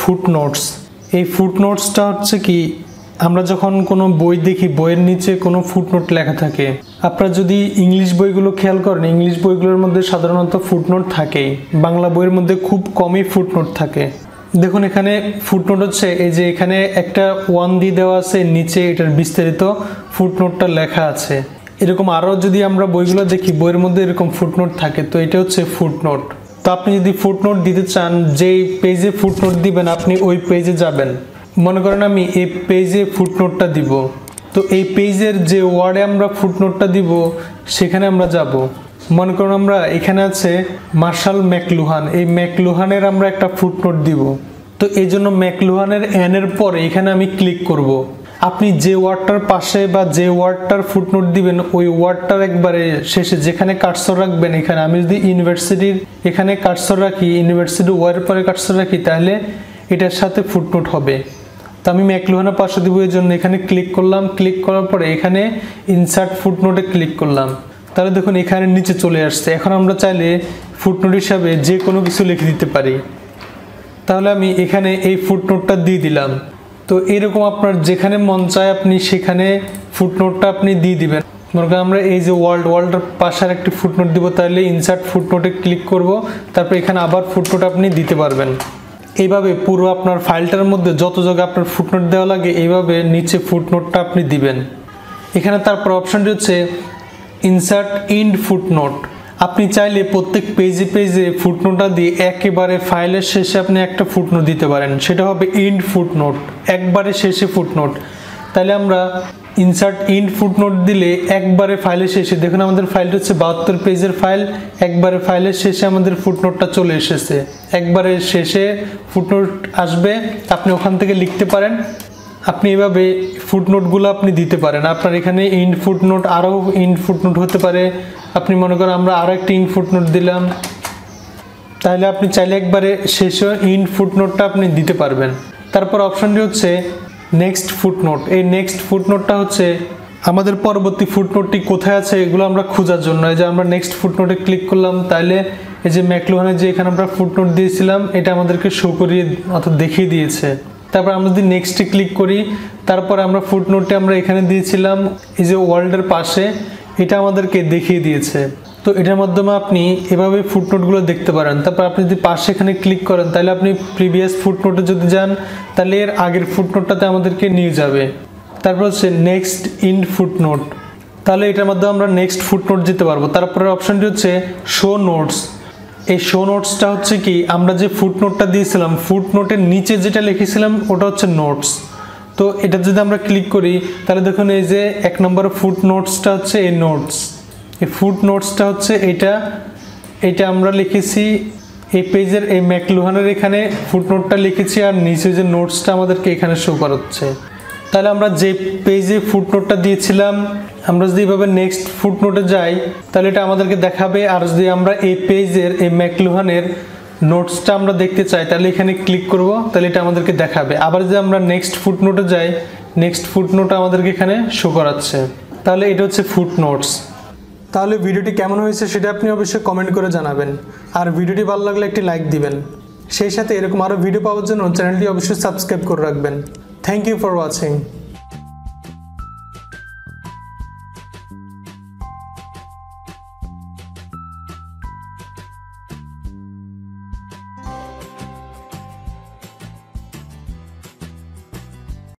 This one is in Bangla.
ফুটনোটস এই ফুটনোটসটা হচ্ছে কি, আমরা যখন কোনো বই দেখি, বইয়ের নিচে কোনো ফুটনোট লেখা থাকে, আপনারা যদি ইংলিশ বইগুলো খেয়াল করেন, ইংলিশ বইগুলোর মধ্যে সাধারণত ফুটনোট থাকেই। বাংলা বইয়ের মধ্যে খুব কমই ফুটনোট থাকে। দেখুন, এখানে ফুটনোট হচ্ছে, এই যে এখানে একটা ওয়ান দিয়ে দেওয়া আছে, নিচে এটার বিস্তারিত ফুটনোটটা লেখা আছে। এরকম আরও যদি আমরা বইগুলো দেখি, বইয়ের মধ্যে এরকম ফুটনোট থাকে, তো এটা হচ্ছে ফুটনোট তো আপনি যদি ফুটনোট দিতে চান, যেই পেজে ফুটনোট দিবেন, আপনি ওই পেজে যাবেন। মনে করেন আমি এই পেজে ফুটনোটটা দিব। তো এই পেজের যে ওয়ার্ডে আমরা ফুটনোটটা দিব, সেখানে আমরা যাব। মনে করুন আমরা এখানে আছে মার্শাল ম্যাকলুহান। এই ম্যাকলুহানের আমরা একটা ফুটনোট দিব। তো এই জন্য ম্যাকলুহানের এনের পরে এখানে আমি ক্লিক করব। আপনি যে ওয়ার্ডটার পাশে বা যে ওয়ার্ডটার ফুটনোট দিবেন, ওই ওয়ার্ডটার একবারে শেষে যেখানে কাটসর রাখবেন এখানে, আমি যদি ইউনিভার্সিটির এখানে কাটসর রাখি, ইউনিভার্সিটি ওয়ার্ডের পরে কাটসর রাখি, তাহলে এটার সাথে ফুটনোট হবে। তো আমি ম্যাকলুহানের পাশে দিব এই জন্য এখানে ক্লিক করলাম ক্লিক করার পরে এখানে ইনসার্ট ফুটনোটে ক্লিক করলাম। তাহলে দেখুন, এখানে নিচে চলে আসছে। এখন আমরা চাইলে ফুটনোট হিসাবে যে কোনো কিছু লিখে দিতে পারি। তাহলে আমি এখানে এই ফুটনোটটা দিয়ে দিলাম। তো এরকম আপনার যেখানে মন চায় আপনি সেখানে ফুটনোটটা আপনি দিয়ে দিবেন। মনে করেন আমরা এই যে ওয়ার্ল্ড ওয়ার্ল্ডের পাশে একটি ফুটনোট দিব, তাহলে ইনসার্ট ফুটনোটে ক্লিক করব, তারপর এখানে আবার ফুটনোট আপনি দিতে পারবেন। এইভাবে পুরো আপনার ফাইলটার মধ্যে যত জায়গায় আপনার ফুটনোট দেওয়া লাগে, এইভাবে নিচে ফুটনোটটা আপনি দিবেন। এখানে তারপর অপশানটি হচ্ছে ইনসার্ট ইন্ড ফুটনোট আপনি চাইলে প্রত্যেক পেজে পেজে ফুটনোটটা দিয়ে একেবারে ফাইলের শেষে আপনি একটা ফুটনোট দিতে পারেন। সেটা হবে ইন্ড ফুটনোট একবারে শেষে ফুটনোট তাহলে আমরা ইনসার্ট ইন্ড ফুটনোট দিলে একবারে ফাইলের শেষে, দেখুন আমাদের ফাইলটা হচ্ছে বাহাত্তর পেজের ফাইল একবারে ফাইলের শেষে আমাদের ফুটনোটটা চলে এসেছে। একবারে শেষে ফুটনোট আসবে, আপনি ওখান থেকে লিখতে পারেন। আপনি এভাবে ফুটনোটগুলো আপনি দিতে পারেন। আপনার এখানে ইন্ড ফুটনোট আরও ইন্ড ফুটনোট হতে পারে। আপনি মনে করেন আমরা আরও একটা ইন্ড ফুটনোট দিলাম, তাহলে আপনি চাইলে একবারে শেষে ইন্ড ফুটনোটটা আপনি দিতে পারবেন। তারপর অপশনটি হচ্ছে নেক্সট ফুটনোট এই নেক্সট ফুটনোটটা হচ্ছে আমাদের পরবর্তী ফুটনোটটি কোথায় আছে এগুলো আমরা খোঁজার জন্য। এই যে আমরা নেক্সট ফুটনোটে ক্লিক করলাম, তাহলে এই যে ম্যাকলোহানের যে এখানে আমরা ফুটনোট দিয়েছিলাম, এটা আমাদেরকে শো করিয়ে অর্থাৎ দেখিয়ে দিয়েছে। তারপর আমরা যদি নেক্সটে ক্লিক করি, তারপর আমরা ফুটনোটে আমরা এখানে দিয়েছিলাম, এই যে ওয়ার্ল্ডের পাশে এটা আমাদেরকে দেখিয়ে দিয়েছে। তো এটার মাধ্যমে আপনি এভাবে ফুটনোটগুলো দেখতে পারেন। তারপর আপনি যদি পাশে এখানে ক্লিক করেন, তাহলে আপনি প্রিভিয়াস ফুটনোটে যদি যান, তাহলে এর আগের ফুটনোটটাতে আমাদেরকে নিয়ে যাবে। তারপর হচ্ছে নেক্সট ইন ফুটনোট তাহলে এটার মাধ্যমে আমরা নেক্সট ফুটনোট যেতে পারব। তারপরে অপশনটি হচ্ছে শো নোটস এই শো নোটসটা হচ্ছে কি, আমরা যে ফুটনোটটা দিয়েছিলাম ফুটনোটের নিচে যেটা লিখেছিলাম, ওটা হচ্ছে নোটস তো এটা যদি আমরা ক্লিক করি, তাহলে দেখুন এই যে এক নম্বর ফুট নোটসটা হচ্ছে এই নোটস এই ফুট নোটসটা হচ্ছে এটা এটা আমরা লিখেছি এই পেজের, এই ম্যাকলুহানের এখানে ফুটনোটটা লিখেছি আর নিচে যে নোটসটা আমাদেরকে এখানে শো করাচ্ছে। তাহলে আমরা যে পেজে ফুটনোটটা দিয়েছিলাম, আমরা যদি এভাবে নেক্সট ফুটনোটে যাই, তাহলে এটা আমাদেরকে দেখাবে। আর যদি আমরা এই পেজের এই ম্যাকলুহানের নোটসটা আমরা দেখতে চাই, তাহলে এখানে ক্লিক করব, তাহলে এটা আমাদেরকে দেখাবে। আবার যদি আমরা নেক্সট ফুট নোটে যাই নেক্সট ফুট নোট আমাদেরকে এখানে শো করাচ্ছে। তাহলে এটা হচ্ছে ফুট নোটস তাহলে ভিডিওটি কেমন হয়েছে সেটা আপনি অবশ্যই কমেন্ট করে জানাবেন। আর ভিডিওটি ভালো লাগলে একটি লাইক দিবেন। সেই সাথে এরকম আরও ভিডিও পাওয়ার জন্য চ্যানেলটি অবশ্যই সাবস্ক্রাইব করে রাখবেন। Thank you for watching